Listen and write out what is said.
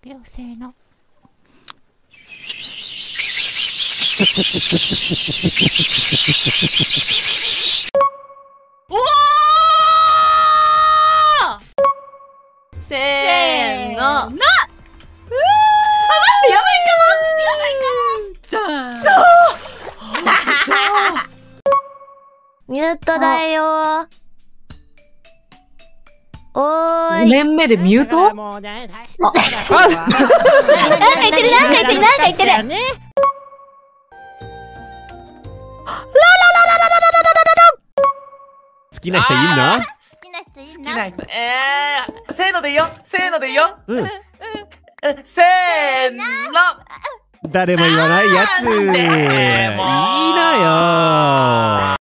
くよせーの。おおせーの。なあ待ってやばいかも。やばいかも。ミュートだよおー5い年目でミュート？あ。なんか言ってるなんか言ってるなんか言ってる。好きな人いんの？好きな人い好るなきな人えー、せーのでいいよ。せーのでいいよ。うん。えせーの。誰も言わないやつ